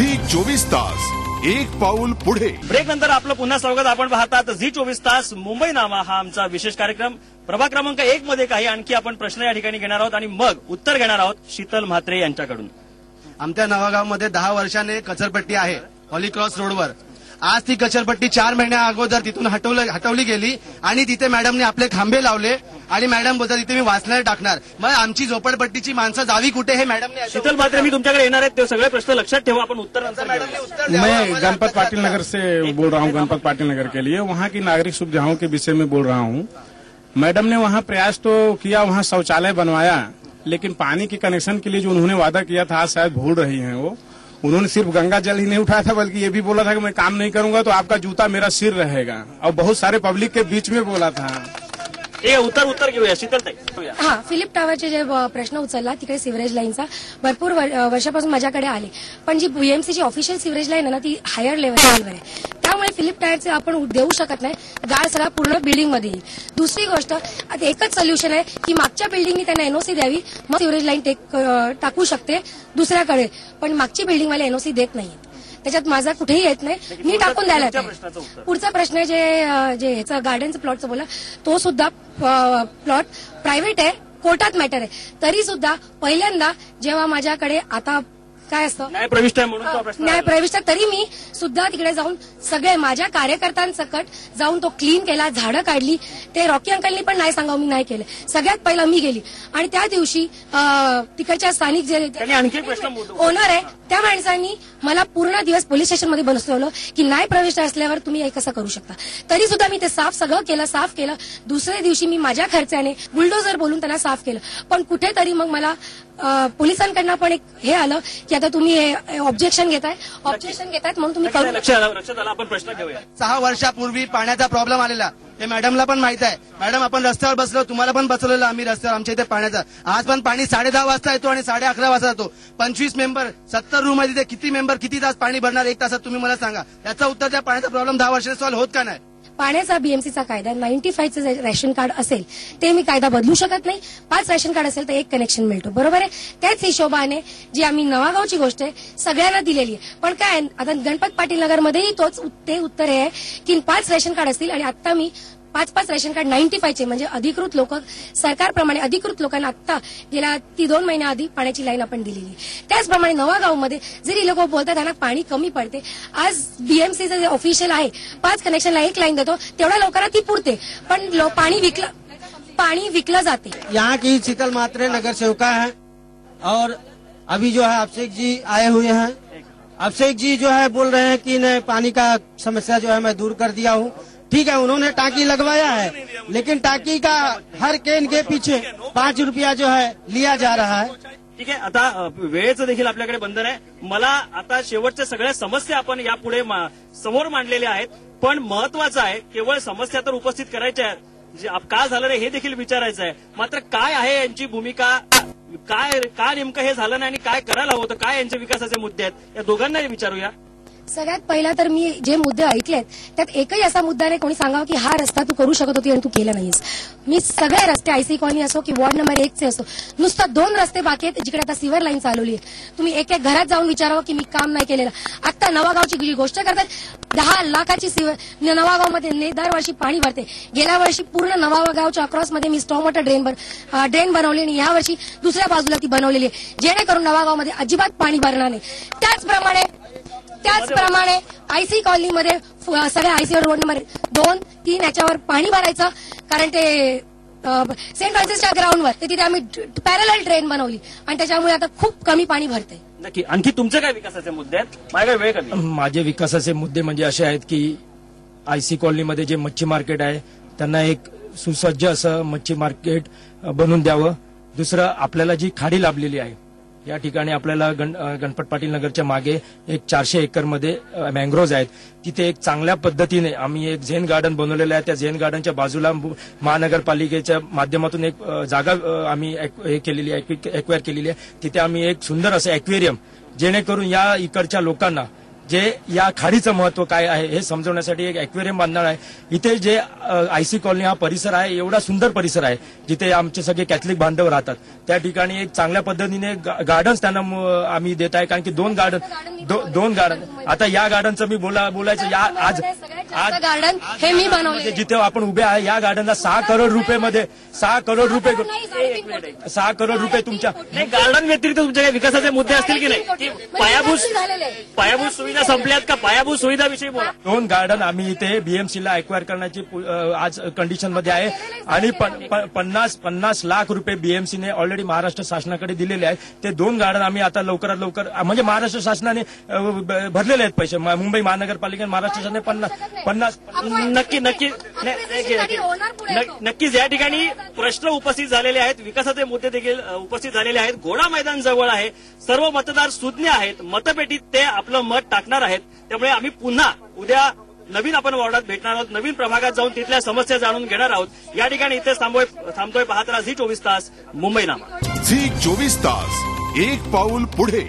Zee चोवीस तास एक पाऊल पुढे. ब्रेक नंतर आपलं पुन्हा स्वागत. आपण पाहतात झी चोवीस तास मुंबई नामा हा आमचा विशेष कार्यक्रम. प्रभाग क्रमांक एक मध्ये काही आणखी आपण प्रश्न या ठिकाणी घेणार आहोत आणि मग उत्तर घेणार आहोत शीतल म्हात्रे यांच्याकडून. आमच्या नवागावमध्ये दहा वर्षाने कचरपट्टी आहे हॉलीक्रॉस रोडवर आज ती कचरपट्टी चार महिन्या अगोदर तिथून हटवलं हटवली गेली आणि तिथे मॅडमने आपले खांबे लावले आणि मॅडम बोलतात तिथे मी वाचनालय टाकणार. मग आमची झोपडपट्टीची माणसं जावी कुठे हे मॅडमने शीतल म्हात्रे मी तुमच्याकडे येणार आहेत ते सगळे प्रश्न लक्षात ठेवा. आपण उत्तर. मैं गणपत पाटिल नगर से बोल रहा हूँ गणपत पाटिल नगर के लिए। वहाँ की नागरिक सुविधाओं के विषय में बोल रहा हूँ। मैडम ने वहाँ प्रयास तो किया वहाँ शौचालय बनवाया लेकिन पानी के कनेक्शन के लिए जो उन्होंने वादा किया था आज शायद भूल रही हैं वो। उन्होंने सिर्फ़ गंगा जल ही नहीं उठाया था बल्कि ये भी बोला था कि मैं काम नहीं करूँगा तो आपका जूता मेरा सिर रहेगा। और बहुत सारे पब्लिक के बीच में बोला था। हे उत्तर उत्तर घेऊया शीतल हाँ हा फिलिप टावर जे प्रश्न उचलला सीवरेज लाइन का भरपूर वर्षापस वर्षापासून माझ्याकडे आले. पण जी बीएमसीची ऑफिशियल सीवरेज लाइन है ना ती हायर लेवलवर आहे. त्यामुळे फिलिप टायरचे आपण देऊ शकत नाही गाळ सगळा पूर्ण बिल्डिंगमध्ये येईल. दुसरी गोष्ट आता एकच सोल्युशन आहे की मागच्या बिल्डिंगनी त्यांना एनओसी द्यावी मग सिवरेज लाईन टेक शकते दुसऱ्याकडे पण मागची बिल्डिंगवाले एनओसी देत नाहीत. त्याच्यात माझा कुठेही येत नाही. मी टाकून द्यायला. पुढचा प्रश्न आहे जे जे ह्याचं गार्डनचं प्लॉटचं बोला तो सुद्धा प्लॉट प्रायव्हेट आहे कोर्टात मॅटर आहे. तरी सुद्धा पहिल्यांदा जेव्हा माझ्याकडे आता काय असतं? न्याय प्रविष्ट आहे म्हणून तो प्रश्न न्याय आला. प्रविष्ट तरी मी सुद्धा तिकडे जाऊन सगळे माझ्या कार्यकर्त्यांसकट जाऊन तो क्लीन केला झाडं काढली. ते रॉकी अंकलनी पण नाही सांगावं मी नाही केलं. सगळ्यात पहिलं मी गेली. आणि त्या दिवशी अ, तिकडच्या स्थानिक जे त्यांनी आणखी एक प्रश्न मोठं- ओनर आहे त्या माणसांनी मला पूर्ण दिवस पोलीस स्टेशनमध्ये बसवलं की नाही प्रविष्ट असल्यावर तुम्ही हे कसं करू शकता? तरी सुद्धा मी ते साफ सगळं केलं साफ केलं. दुसऱ्या दिवशी मी माझ्या खर्चाने बुलडोझर बोलून त्यांना साफ केलं. पण कुठेतरी मग मला अ, पोलिसांकडनं पण एक हे आलं की आता तुम्ही हे ऑब्जेक्शन घेताय. ऑब्जेक्शन घेतायत म्हणून तुम्ही करू आपण प्रश्न घेऊया. सहा वर्षापूर्वी पाण्याचा प्रॉब्लेम आलेला. हे मॅडमला पण माहीत आहे. मॅडम आपण रस्त्यावर बसलो तुम्हाला पण बसवलेलं आम्ही रस्त्यावर आमच्या इथे पाण्याचा. आज पण पाणी साडे दहा वाजता येतो आणि साडे अकरा वाजता येतो पंचवीस मेंबर सत्तर रूम आहे तिथे. किती मेंबर किती तास पाणी भरणार? एक तासात तुम्ही मला सांगा. याचं उत्तर त्या पाण्याचा प्रॉब्लेम दहा वर्षाने सॉल्व्ह होत का नाही? पाण्याचा बीएमसीचा कायदा नाईन्टी फाईव्हचं जे रेशन कार्ड असेल ते मी कायदा बदलू शकत नाही. पाच रेशन कार्ड असेल तर एक कनेक्शन मिळतो. बरोबर आहे? त्याच हिशोबाने जी आम्ही नवागावची गोष्ट आहे सगळ्यांना दिलेली आहे. पण काय आता गणपत पाटील नगरमध्येही तोच ते उत्तर आहे की पाच रेशन कार्ड असतील आणि आता मी पाच पाच रेशन कार्ड नाईन्टी फायचे म्हणजे अधिकृत लोक, सरकारप्रमाणे अधिकृत लोकांना आता गेल्या ती दोन महिन्या आधी पाण्याची लाईन आपण दिलेली. त्याचप्रमाणे नवागावमध्ये, जरी लोक बोलतात, त्यांना पाणी कमी पडते. आज बीएमसीचं जे ऑफिशियल आहे, पाच कनेक्शनला एक लाईन देतो, तेवढ्या ती पुरते. पण पाणी विकलं पाणी विकलं जाते. यहाँ की शीतल मात्रे नगर सेवका है, और अभी जो है अभिषेक जी आए हुए हैं। अभिषेक जी जो है बोल रहे हैं कि पानी का समस्या जो है मैं दूर कर दिया हूँ। ठीक है उन्होंने टाकी लगवाया है लेकिन टाकी का हर केन के पीछे पाच रुपया जो है लिया जा रहा है। ठीक आहे आता वेळेचं देखील आपल्याकडे बंधन आहे. मला आता शेवटच्या सगळ्या समस्या आपण यापुढे मा- समोर मांडलेल्या आहेत. पण महत्वाचं आहे केवळ समस्या तर उपस्थित करायच्या आहेत. का झालं रे हे देखील विचारायचं आहे. मात्र काय आहे यांची भूमिका? काय का नेमकं हे झालं नाही आणि काय करायला हवं होतं? काय यांचे विकासाचे मुद्दे आहेत? या दोघांनाही विचारूया. सगळ्यात पहिला तर मी जे मुद्दे ऐकलेत त्यात एकही असा मुद्दा नाही कोणी सांगावं की हा रस्ता तू करू शकत होती आणि तू केला नाहीस. मी सगळे रस्ते आयसी कॉलनी असो की वॉर्ड नंबर एकचे असो नुसतं दोन रस्ते बाकी आहेत जिकडे आता सिव्हर लाईन चालवली आहे. तुम्ही एक एक घरात जाऊन विचारावं की मी काम नाही केलेलं. आता नवागावची जी गोष्ट करतात दहा लाखाची सिव्हर नवागावमध्ये दरवर्षी पाणी भरते. गेल्या वर्षी पूर्ण नवागावच्या अक्रॉसमध्ये मी स्टॉम वॉटर ड्रेन ड्रेन बनवली आणि यावर्षी दुसऱ्या बाजूला ती बनवलेली आहे. जेणेकरून नवागावमध्ये अजिबात पाणी भरणार नाही. त्याचप्रमाणे त्याचप्रमाणे आयसी कॉलनीमध्ये सगळ्या आयसी रोड नंबर दोन तीन याच्यावर पाणी भरायचं. कारण ते सेंट फ्रान्सिसच्या ग्राउंडवर ते तिथे आम्ही पॅरल ट्रेन बनवली. आणि त्याच्यामुळे आता खूप कमी पाणी भरते नक्की. आणखी तुमचे काय विकासाचे मुद्दे आहेत? माझ्याकडे वेळ कमी माझे विकासाचे मुद्दे म्हणजे असे आहेत की आयसी कॉलनीमध्ये जे मच्छी मार्केट आहे त्यांना एक सुसज्ज असं मच्छी मार्केट बनवून द्यावं. दुसरं आपल्याला जी खाडी लाभलेली आहे या ठिकाणी आपल्याला गण गणपत पाटील नगरच्या मागे एक चारशे एकरमध्ये मँग्रोव्ज आहेत. तिथे एक चांगल्या पद्धतीने आम्ही एक झेन गार्डन बनवलेलं आहे. त्या झेन गार्डनच्या बाजूला महानगरपालिकेच्या माध्यमातून एक जागा आम्ही हे केलेली आहे एक्वायर केलेली आहे. तिथे आम्ही एक सुंदर असं एक्वेरियम जेणेकरून या इकडच्या लोकांना जे या खाडीचं महत्त्व काय आहे हे समजवण्यासाठी एक अक्वेरियम बांधणार आहे. इथे जे आयसी कॉलनी हा परिसर आहे एवढा सुंदर परिसर आहे जिथे आमचे सगळे कॅथलिक बांधव राहतात. त्या ठिकाणी एक चांगल्या पद्धतीने गार्डन्स त्यांना आम्ही देत आहे कारण की दोन गार्डन दोन गार्डन. आता या गार्डनचं मी बोला बोलायचं या आज गार्डन हे मी म्हणजे बनवले जिथे आपण उभे आहे या गार्डनला सहा करोड रुपये मध्ये सहा करोड रुपये सहा करोड रुपये तुमच्या नाही गार्डन व्यतिरिक्त तुमचे काही विकासाचे मुद्दे असतील की नाही? पायाभूत पायाभूत सुविधा संपल्यात का? पायाभूत सुविधाविषयी बोला. दोन गार्डन आम्ही इथे बीएमसी ला अक्वायर करण्याची आज कंडिशनमध्ये आहे. आणि पन्नास पन्नास लाख रुपये बीएमसीने ऑलरेडी महाराष्ट्र शासनाकडे दिलेले आहेत. ते दोन गार्डन आम्ही आता लवकरात लवकर म्हणजे महाराष्ट्र शासनाने भरलेले आहेत पैसे. मुंबई महानगरपालिकेने महाराष्ट्र शासनाने पन्नास पन्नास नक्की नक्की. नक्कीच या ठिकाणी प्रश्न उपस्थित झालेले आहेत. विकासाचे मुद्दे देखील उपस्थित झालेले आहेत. घोडा मैदान जवळ आहे. सर्व मतदार सुज्ञ आहेत. मतपेटीत ते आपलं मत टाकणार आहेत. त्यामुळे आम्ही पुन्हा उद्या नवीन आपण वॉर्डात भेटणार आहोत. नवीन प्रभागात जाऊन तिथल्या समस्या जाणून घेणार आहोत. या ठिकाणी इथे थांबोय थांबतोय पाहत राहा झी चोवीस तास मुंबई नामा. झी चोवीस तास एक पाऊल पुढे.